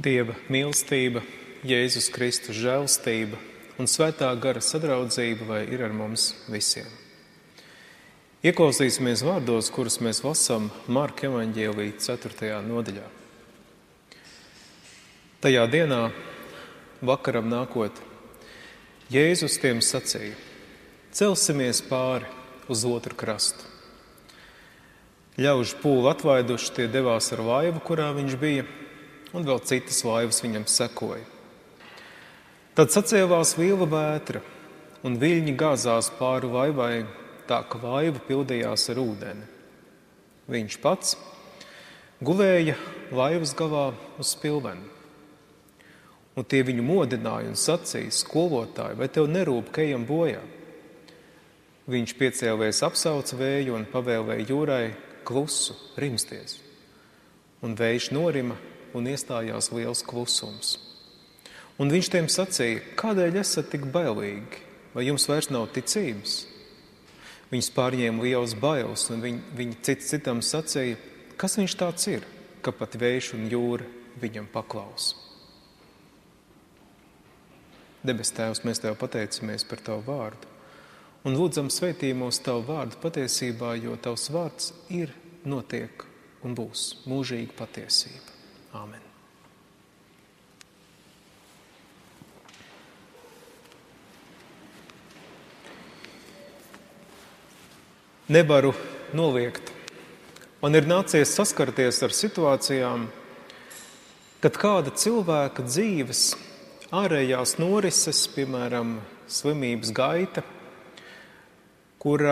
Dieva mīlestība, Jēzus Kristus žēlstība un svētā gara sadraudzība vai ir ar mums visiem. Ieklausīsimies vārdos, kurus mēs lasām Marka evaņģēlī 4. nodaļā. Tajā dienā, vakaram nākot, Jēzus tiem sacīja: Celsimies pāri uz otru krastu. Ļaužu pūli atvaiduši, tie devās ar laivu, kurā viņš bija, un vēl citas laivas viņam sekoja. Tad sacēlās liela vētra, un viļņi gāzās pāri laivai, tā ka laiva pildījās ar ūdeni. Viņš pats gulēja laivas galā uz spilveni. Un tie viņu modināja un sacīja: Skolotāji, vai tev nerūp, ka ejam bojā? Viņš piecēlēs apsauca vēju un pavēlēja jūrai klusu, rimsties. Un vējš norima un iestājās liels klusums. Un viņš tiem sacīja, kādēļ esat tik bailīgi, vai jums vairs nav ticības? Viņus pārņēma liels bailes, un viņi, viņi cits citam sacīja, kas viņš tāds ir, ka pat vējš un jūra viņam paklaus. Debes Tēvs, mēs Tev pateicamies par Tavu vārdu un lūdzam mūsu Tavu vārdu patiesībā, jo Tavs vārds ir, notiek un būs mūžīga patiesība. Āmen. Nevaru noliegt. Man ir nācies saskarties ar situācijām, kad kāda cilvēka dzīves ārējās norises, piemēram, slimības gaita, kur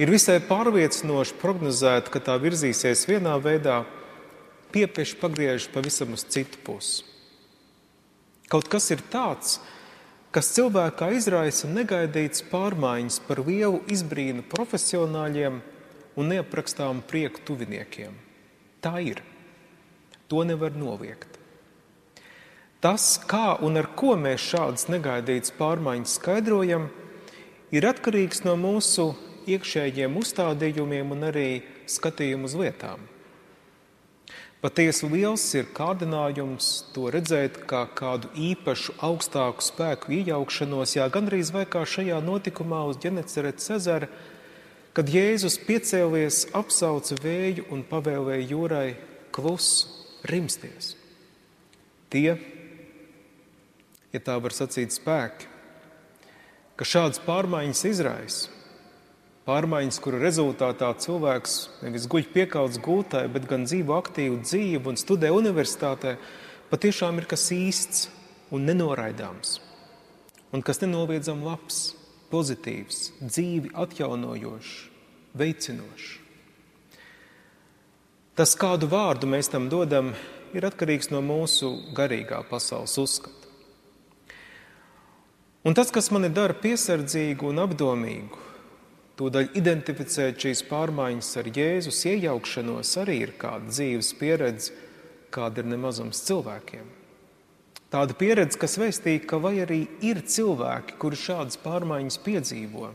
ir visai pārliecinoši prognozēt, ka tā virzīsies vienā veidā, piepieši pagriež pavisam uz citu pusi. Kaut kas ir tāds, kas cilvēkā izraisa negaidīts pārmaiņas par lielu izbrīnu profesionāļiem un neaprakstāmu prieku tuviniekiem. Tā ir. To nevar noliegt. Tas, kā un ar ko mēs šādas negaidītas pārmaiņas skaidrojam, ir atkarīgs no mūsu iekšējiem uzstādījumiem un arī skatījumu uz lietām. Patiesi liels ir kārdinājums to redzēt kā kādu īpašu augstāku spēku iejaukšanos, jā, gandrīz vai kā šajā notikumā uz Ģeneceretes ezera, kad Jēzus piecēlies, apsauca vēju un pavēlēja jūrai klusu rimsties. Tie, ja tā var sacīt, spēki, ka šādas pārmaiņas izraisa, Pārmaiņas, kuru rezultātā cilvēks nevis guļ piekauts gultā, bet gan dzīvo aktīvu dzīvi un studē universitātē, patiešām ir kas īsts un nenoraidāms. Un kas nenoliedzami labs, pozitīvs, dzīvi atjaunojošs, veicinošs. Tas, kādu vārdu mēs tam dodam, ir atkarīgs no mūsu garīgā pasaules uzskata. Un tas, kas mani dara piesardzīgu un apdomīgu, Tūdaļ identificēt šīs pārmaiņas ar Jēzus iejaukšanos arī ir kāda dzīves pieredze, kāda ir nemazums cilvēkiem. Tāda pieredze, kas vēstīja, ka vai arī ir cilvēki, kuri šādas pārmaiņas piedzīvo.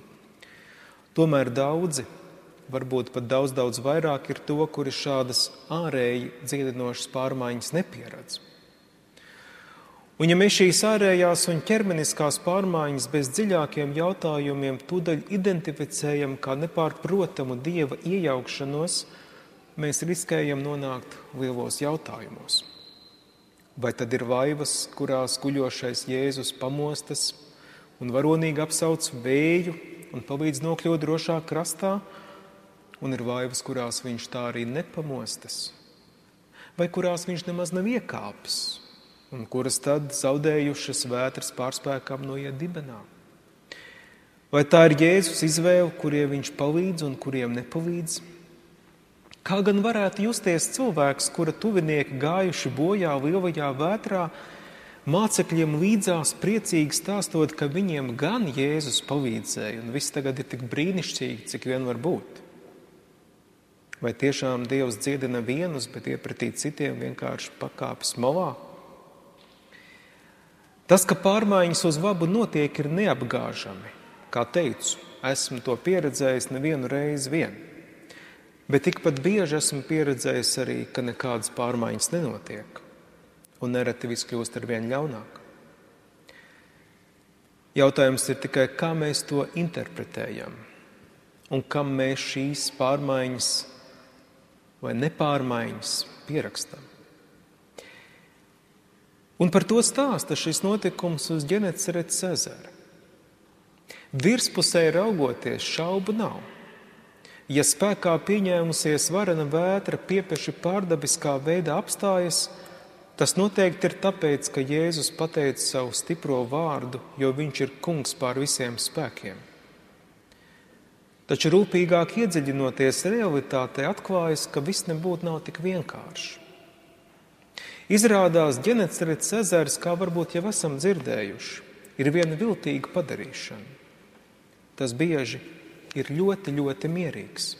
Tomēr daudzi, varbūt pat daudz, daudz vairāk ir to, kuri šādas ārēji dziedinošas pārmaiņas nepieredz. Un ja mēs šīs ārējās un ķermeniskās pārmaiņas bez dziļākiem jautājumiem tūdaļ identificējam kā nepārprotamu dieva iejaukšanos, mēs riskējam nonākt lielos jautājumos. Vai tad ir vaivas, kurās guļošais Jēzus pamostas un varonīgi apsauc vēju un palīdz nokļūt drošā krastā, un ir vaivas, kurās viņš tā arī nepamostas, vai kurās viņš nemaz nav iekāpis un kuras tad zaudējušas vētras pārspēkam noiet dibenā. Vai tā ir Jēzus izvēle, kuriem viņš palīdz un kuriem nepalīdz? Kā gan varētu justies cilvēks, kura tuvinieki gājuši bojā lielajā vētrā, mācekļiem līdzās priecīgi stāstot, ka viņiem gan Jēzus palīdzēja, un viss tagad ir tik brīnišķīgi, cik vien var būt? Vai tiešām Dievs dziedina vienus, bet iepratī citiem vienkārši pakāpes malā? Tas, ka pārmaiņas uz labu notiek, ir neapgāžami. Kā teicu, esmu to pieredzējis nevienu reizi vien. Bet tikpat bieži esmu pieredzējis arī, ka nekādas pārmaiņas nenotiek. un nereti viss kļūst ar vien ļaunāk. Jautājums ir tikai, kā mēs to interpretējam un kam mēs šīs pārmaiņas vai nepārmaiņas pierakstam. Un par to stāsta šis notikums uz Ģeneceretes ezera. Virspusē raugoties, šaubu nav. Ja spēkā pieņēmusies varena vētra piepeši pārdabiskā veidā apstājas, tas noteikti ir tāpēc, ka Jēzus pateica savu stipro vārdu, jo viņš ir kungs pār visiem spēkiem. Taču rūpīgāk iedziļinoties realitātē, atklājas, ka viss nebūtu nav tik vienkārši. Izrādās ģenecerets ezers, kā varbūt jau esam dzirdējuši, ir viena viltīga padarīšana. Tas bieži ir ļoti, ļoti mierīgs.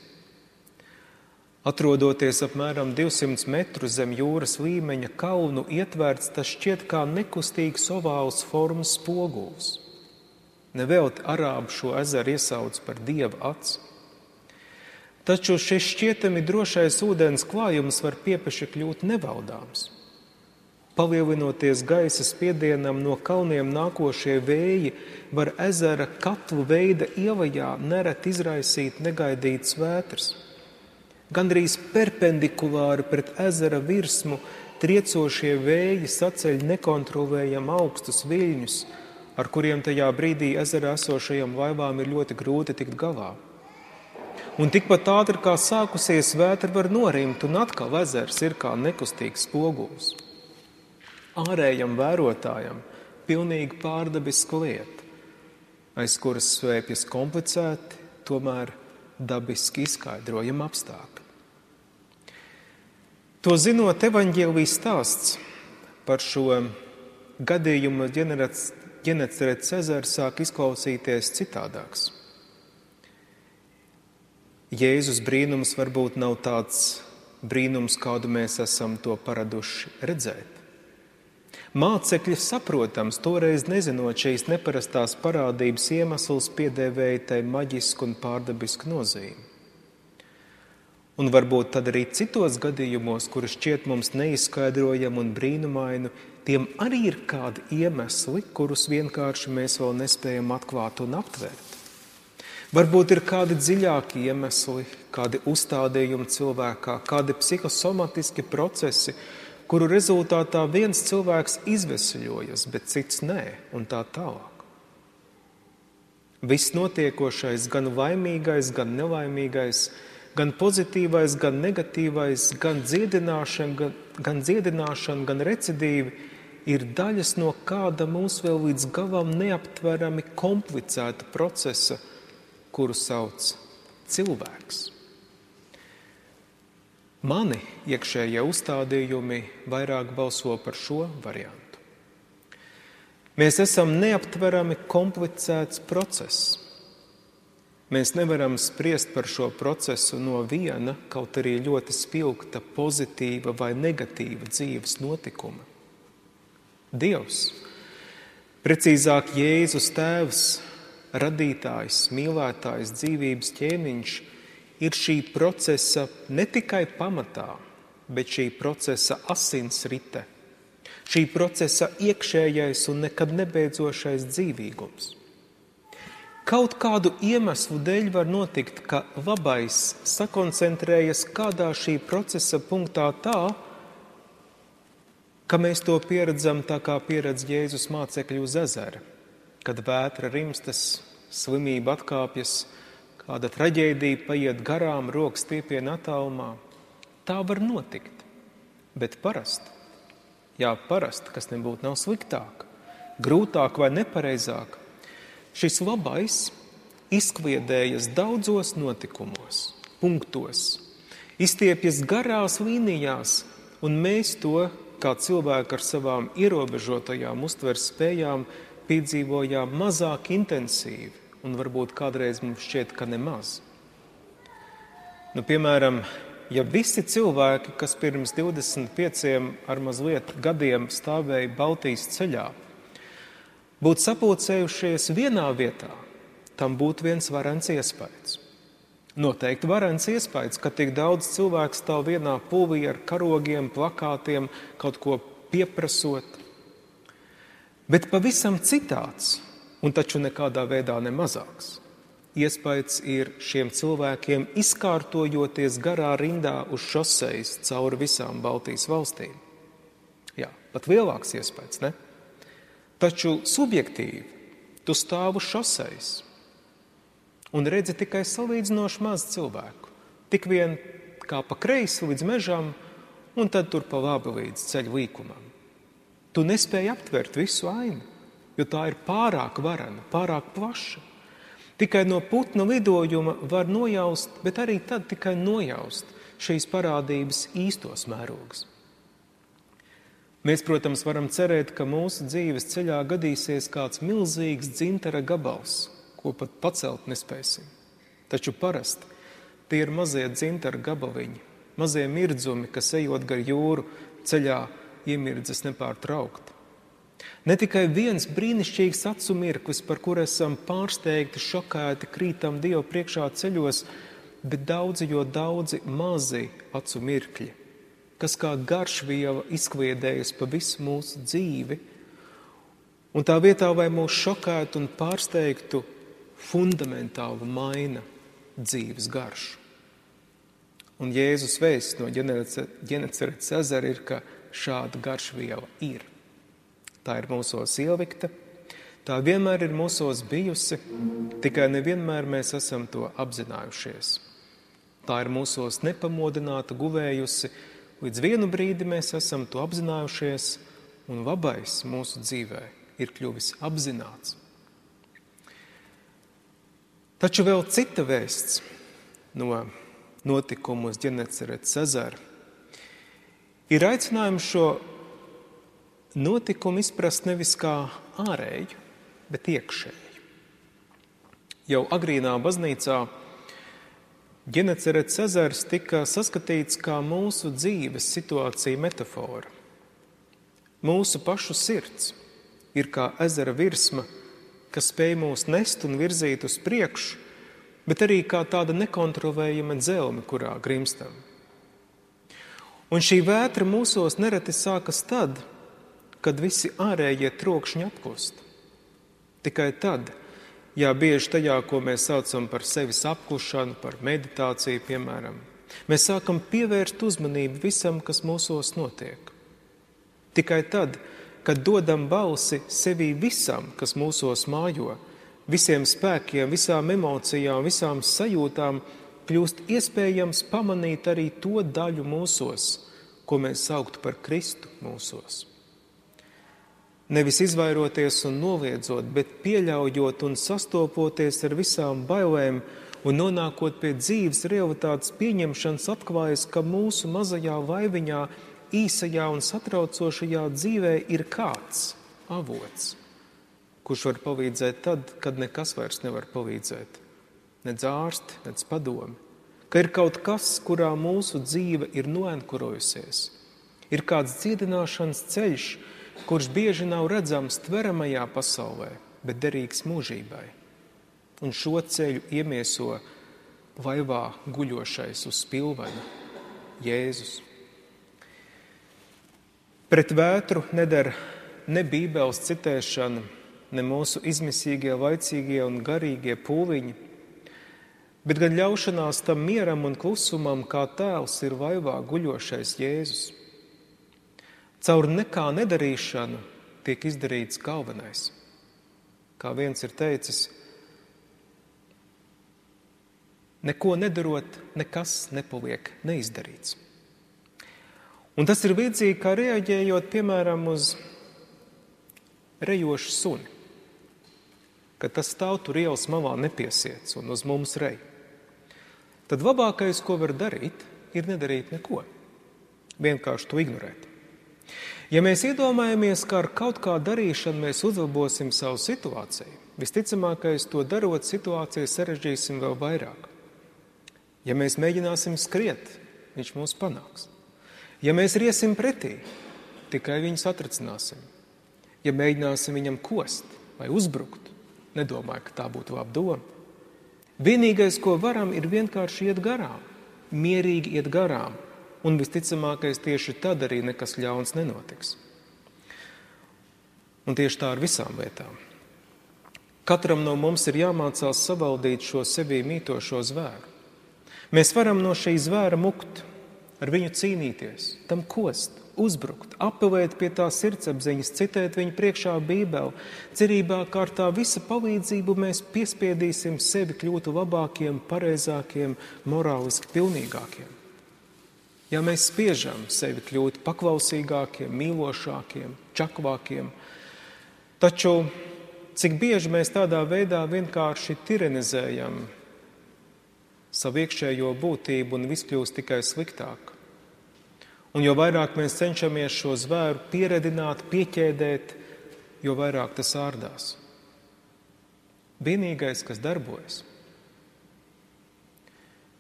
Atrodoties apmēram 200 metru zem jūras līmeņa kalnu ietvērts, tas šķiet kā nekustīgs ovāls formas spogulis. Nevelti arābu šo ezeru iesauc par dieva acu. Taču šis šķietami drošais ūdens klājums var piepeši kļūt nevaldāms. Palielinoties gaisa spiedienam no kalniem nākošie vēji, var ezera katlu veida ievajā nereti izraisīt negaidītas vētras. Gandrīz perpendikulāri pret ezera virsmu triecošie vēji saceļ nekontrolējam augstus viļņus, ar kuriem tajā brīdī ezerā esošajām laivām ir ļoti grūti tikt galā. Un tikpat ātri kā sākusies vētra var norimt, un atkal ezers ir kā nekustīgs spogulis ārējam vērotājam pilnīgi pārdabiska lieta, aiz kuras slēpjas komplicēti, tomēr dabiski izskaidrojami apstākļi. To zinot, evaņģēlijas stāsts par šo gadījumu ģenerēts Cezars sāk izklausīties citādāks. Jēzus brīnums varbūt nav tāds brīnums, kādu mēs esam to paraduši redzēt. Mācekļi saprotams, toreiz nezinot šīs neparastās parādības iemeslus, piedēvēja tai maģisku un pārdabisku nozīmi. Un varbūt tad arī citos gadījumos, kurus šķiet mums neizskaidrojami un brīnumaini, tiem arī ir kādi iemesli, kurus vienkārši mēs vēl nespējam atklāt un aptvērt. Varbūt ir kādi dziļāki iemesli, kādi uzstādījumi cilvēkā, kādi psihosomatiski procesi, kuru rezultātā viens cilvēks izvesaļojas, bet cits nē, un tā tālāk. Viss notiekošais, gan laimīgais, gan nelaimīgais, gan pozitīvais, gan negatīvais, gan dziedināšana, gan, gan, dziedināšana, gan recidīvi, ir daļas no kāda mums vēl līdz galam neaptverami komplicēta procesa, kuru sauc cilvēks. Mani iekšējie uzstādījumi vairāk balso par šo variantu. Mēs esam neaptverami komplicēts process. Mēs nevaram spriest par šo procesu no viena, kaut arī ļoti spilgta, pozitīva vai negatīva dzīves notikuma. Dievs, precīzāk Jēzus Tēvs, radītājs, mīlētājs, dzīvības ķēniņš ir šī procesa ne tikai pamatā, bet šī procesa asinsrite, šī procesa iekšējais un nekad nebeidzošais dzīvīgums. Kaut kādu iemeslu dēļ var notikt, ka labais sakoncentrējas kādā šī procesa punktā tā, ka mēs to pieredzam tā kā pieredz Jēzus mācekļu uz ezera, kad vētra rimstas, slimība atkāpjas, kāda traģēdija paiet garām, rokas stiepien attālumā. Tā var notikt. Bet parasti, jā, parasti, kas nebūtu nav sliktāk, grūtāk vai nepareizāk, šis labais izkliedējas daudzos notikumos, punktos, izstiepjas garās līnijās, un mēs to, kā cilvēki ar savām ierobežotajām uztveres spējām, piedzīvojām mazāk intensīvi un varbūt kādreiz mums šķiet, ka nemaz. Nu, piemēram, ja visi cilvēki, kas pirms 25 ar mazliet gadiem stāvēja Baltijas ceļā, būtu sapulcējušies vienā vietā, tam būtu viens varants iespējas. Noteikti varants iespējas, ka tik daudz cilvēku stāv vienā pulvī ar karogiem, plakātiem, kaut ko pieprasot, bet pavisam citāds, un taču nekādā veidā ne mazāks. Iespējams ir šiem cilvēkiem izkārtojoties garā rindā uz šoseis cauri visām Baltijas valstīm. Jā, pat lielāks iespējas, ne? Taču subjektīvi tu stāv uz šoseis un redzi tikai salīdzinoši maz cilvēku. Tik vien kā pa kreisi līdz mežam, un tad tur pa labi līdz ceļa līkumam. Tu nespēji aptvert visu ainu, jo tā ir pārāk varana, pārāk plaša. Tikai no putna lidojuma var nojaust, bet arī tad tikai nojaust šīs parādības īstos mērogus. Mēs, protams, varam cerēt, ka mūsu dzīves ceļā gadīsies kāds milzīgs dzintara gabals, ko pat pacelt nespēsim. Taču parasti Tie ir mazie dzintara gabaliņi, mazie mirdzumi, kas ejot gar jūru ceļā iemirdzas nepārtraukti. Ne tikai viens brīnišķīgs acu mirklis, par kur esam pārsteigti, šokēti, krītam Dievu priekšā ceļos, bet daudzi, jo daudzi mazi acu mirkļi, kas kā garšviela izkliedējas pa visu mūsu dzīvi, un tā vietā, lai mūs šokētu un pārsteigtu, fundamentāli maina dzīves garšu. Un Jēzus vēsts no ģeneceretes ezera ir, ka šāda garšviela ir. Tā ir mūsos ielikta, tā vienmēr ir mūsos bijusi, tikai nevienmēr mēs esam to apzinājušies. Tā ir mūsos nepamodināta, guvējusi, līdz vienu brīdi mēs esam to apzinājušies, un labais mūsu dzīvē ir kļuvis apzināts. Taču vēl cita vēsts no notikumu uz Ģeneceretes ezera ir aicinājums šo notikumu izprast nevis kā ārēju, bet iekšēju. Jau agrīnā baznīcā Ģeneceretes ezers tika saskatīts kā mūsu dzīves situācija metafora. Mūsu pašu sirds ir kā ezera virsma, kas spēj mūs nest un virzīt uz priekšu, bet arī kā tāda nekontrolējama dzelme, kurā grimstam. Un šī vētra mūsos nereti sākas tad, kad visi ārējie trokšņi apkust. Tikai tad, jā, bieži tajā, ko mēs saucam par sevis apklušanu, par meditāciju, piemēram, mēs sākam pievērst uzmanību visam, kas mūsos notiek. Tikai tad, kad kad dodam balsi sevī visam, kas mūsos mājo, visiem spēkiem, visām emocijām, visām sajūtām, kļūst iespējams pamanīt arī to daļu mūsos, ko mēs sauktu par Kristu mūsos. Nevis izvairoties un noliedzot, bet pieļaujot un sastopoties ar visām bailēm un nonākot pie dzīves realitātes pieņemšanas, atklājas, ka mūsu mazajā vaiviņā īsajā un satraucošajā dzīvē ir kāds avots, kurš var palīdzēt tad, kad nekas vairs nevar palīdzēt. Nec ārsti, nec padomi. Ka ir kaut kas, kurā mūsu dzīve ir noenkurojusies. Ir kāds dziedināšanas ceļš, kurš bieži nav redzams tveramajā pasaulē, bet derīgs mūžībai. Un šo ceļu iemieso vaivā guļošais uz spilvena Jēzus. Pret vētru nedara ne bībeles citēšana, ne mūsu izmisīgie, laicīgie un garīgie pūliņi, bet gan ļaušanās tam mieram un klusumam, kā tēls ir vaivā guļošais Jēzus. Caur nekā nedarīšanu tiek izdarīts galvenais. Kā viens ir teicis, neko nedarot, nekas nepaliek neizdarīts. Un tas ir līdzīgi kā reaģējot, piemēram, uz rejošu suni. Kad tas stāv tur ielas malā nepiesiets un uz mums rej. Tad labākais, ko var darīt, ir nedarīt neko. Vienkārši to ignorēt. Ja mēs iedomājamies, ka ar kaut kā darīšanu mēs uzlabosim savu situāciju, visticamākais to darot, situāciju sarežģīsim vēl vairāk. Ja mēs mēģināsim skriet, viņš mūs panāks. Ja mēs riesim pretī, tikai viņu satricināsim. Ja mēģināsim viņam kost vai uzbrukt, nedomāju, ka tā būtu laba doma. Vienīgais, ko varam, ir vienkārši iet garām, mierīgi iet garām, un visticamākais tieši tad arī nekas ļauns nenotiks. Un tieši tā ar visām lietām. Katram no mums ir jāmācās savaldīt šo sevī mītošo zvēru. Mēs varam no šī zvēra mukt, ar viņu cīnīties, tam kost, uzbrukt, apelēt pie tā sirdsapziņas, citēt viņu priekšā Bībeli, cerībā, ka ar tā visa palīdzību mēs piespiedīsim sevi kļūt labākiem, pareizākiem, morāliski pilnīgākiem. Ja mēs spiežam sevi kļūt paklausīgākiem, mīlošākiem, čaklākiem, taču cik bieži mēs tādā veidā vienkārši tiranizējam savu iekšējo būtību un viss kļūst tikai sliktāk. Un jo vairāk mēs cenšamies šo zvēru pieredināt, pieķēdēt, jo vairāk tas ārdās. Vienīgais, kas darbojas,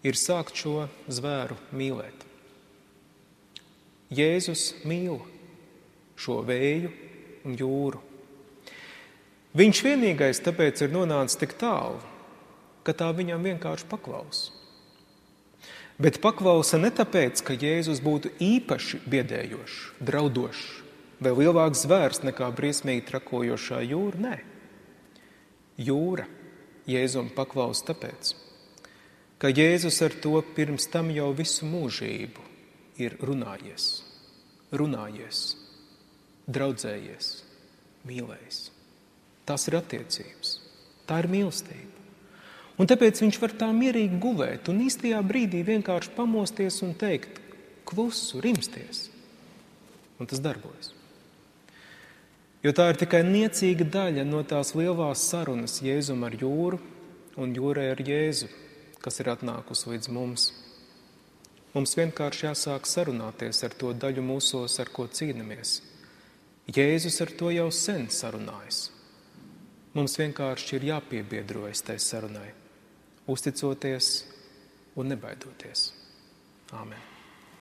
ir sākt šo zvēru mīlēt. Jēzus mīl šo vēju un jūru. Viņš vienīgais tāpēc ir nonācis tik tālu, ka tā viņam vienkārši paklausa. Bet paklausa ne tāpēc, ka Jēzus būtu īpaši biedējošs, draudošs vai lielāks zvērs nekā briesmīgi trakojošā jūra. Nē, jūra Jēzum paklausa tāpēc, ka Jēzus ar to pirms tam jau visu mūžību ir runājies, runājies, draudzējies, mīlējis. Tās ir attiecības, tā ir mīlestība. Un tāpēc viņš var tā mierīgi gulēt un īstajā brīdī vienkārši pamosties un teikt, klusu, rimsties. Un tas darbojas. Jo tā ir tikai niecīga daļa no tās lielās sarunas Jēzum ar jūru un jūrai ar Jēzu, kas ir atnākusi līdz mums. Mums vienkārši jāsāk sarunāties ar to daļu mūsos, ar ko cīnāmies. Jēzus ar to jau sen sarunājas. Mums vienkārši ir jāpiebiedrojas tai sarunai, uzticoties un nebaidoties. Āmen!